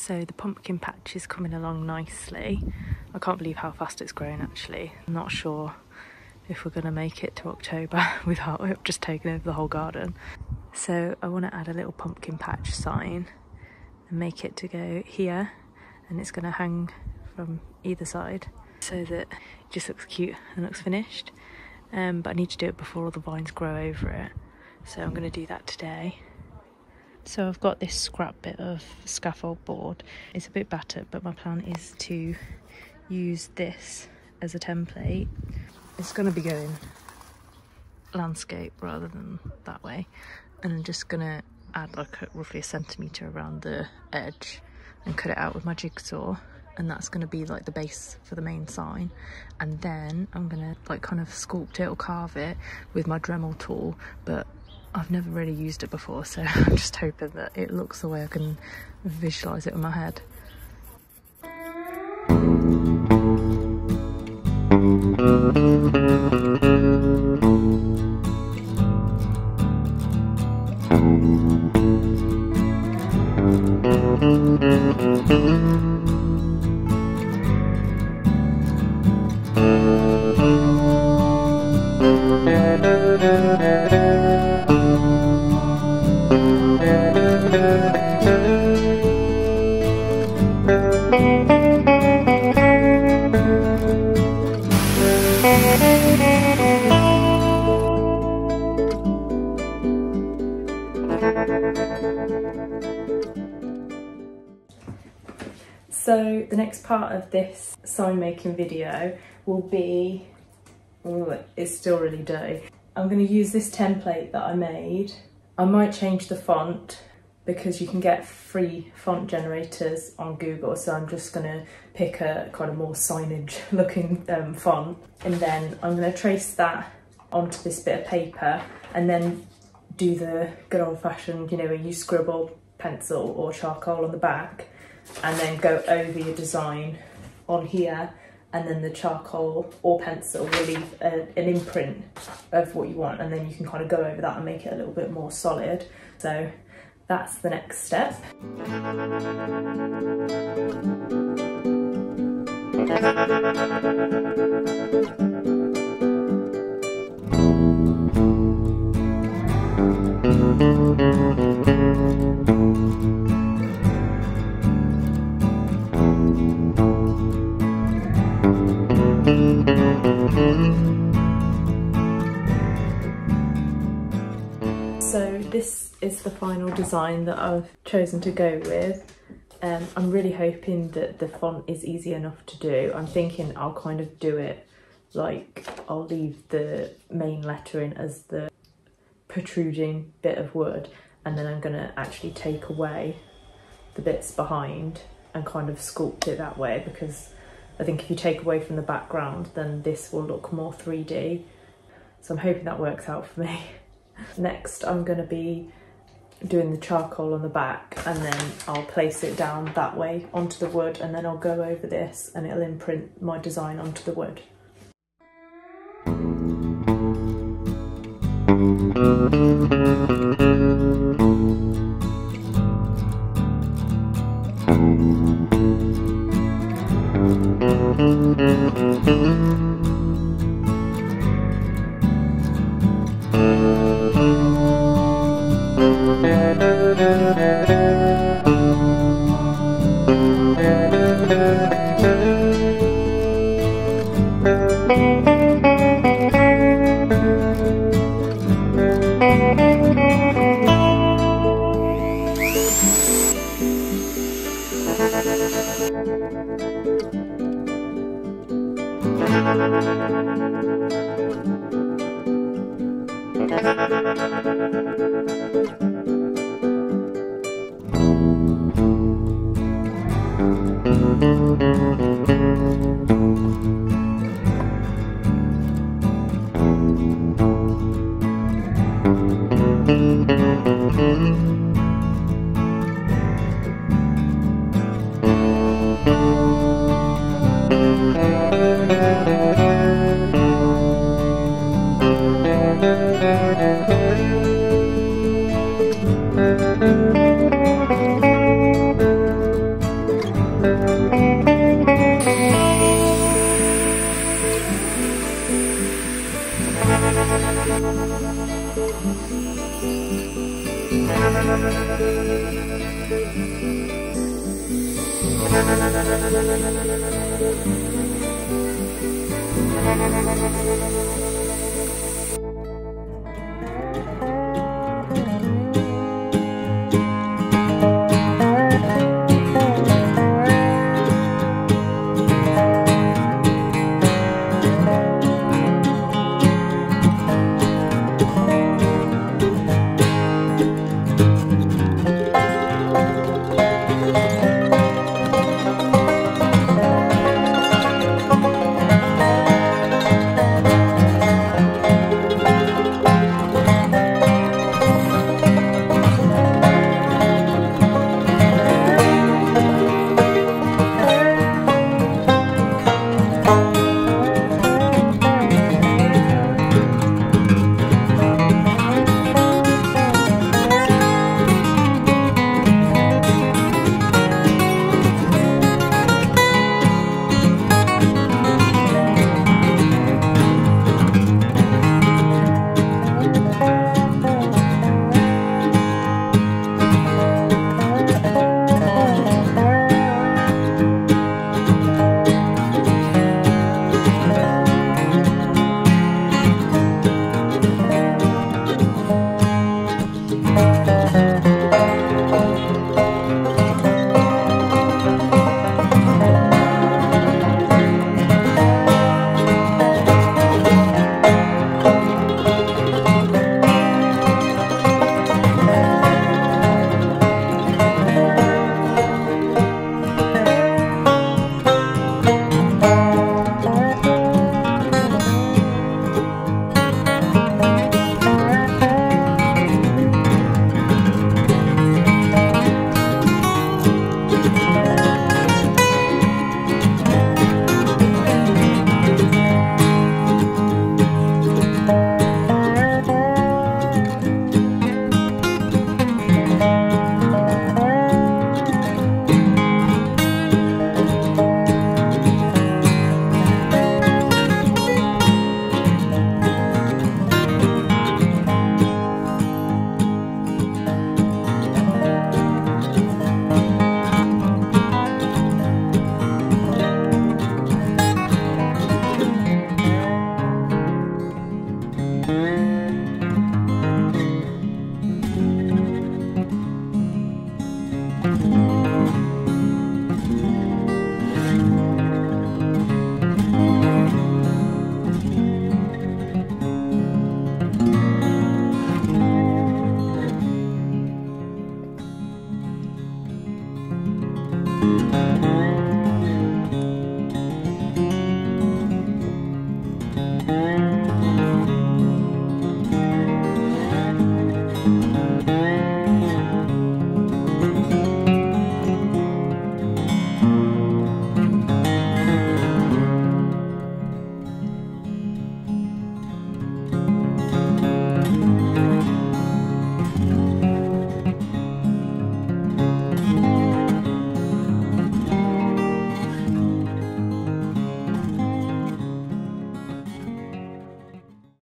So the pumpkin patch is coming along nicely. I can't believe how fast it's grown actually. I'm not sure if we're going to make it to October without it just taking over the whole garden. So I want to add a little pumpkin patch sign and make it to go here and it's going to hang from either side so that it just looks cute and looks finished. Um, but I need to do it before all the vines grow over it. So I'm going to do that today. So I've got this scrap bit of scaffold board. It's a bit battered, but my plan is to use this as a template. It's going to be going landscape rather than that way. And I'm just going to add like a, roughly a centimetre around the edge and cut it out with my jigsaw and that's going to be like the base for the main sign and then I'm going to like kind of sculpt it or carve it with my Dremel tool but I've never really used it before so I'm just hoping that it looks the way I can visualise it in my head. So the next part of this sign making video will be, oh, it's still really dirty. I'm going to use this template that I made. I might change the font because you can get free font generators on Google. So I'm just going to pick a kind of more signage looking um, font. And then I'm going to trace that onto this bit of paper and then do the good old fashioned, you know, where you scribble pencil or charcoal on the back and then go over your design on here and then the charcoal or pencil will leave a, an imprint of what you want and then you can kind of go over that and make it a little bit more solid. So that's the next step. Final design that I've chosen to go with. Um, I'm really hoping that the font is easy enough to do. I'm thinking I'll kind of do it like I'll leave the main lettering as the protruding bit of wood and then I'm going to actually take away the bits behind and kind of sculpt it that way because I think if you take away from the background then this will look more 3D so I'm hoping that works out for me. Next I'm going to be doing the charcoal on the back and then I'll place it down that way onto the wood and then I'll go over this and it'll imprint my design onto the wood. You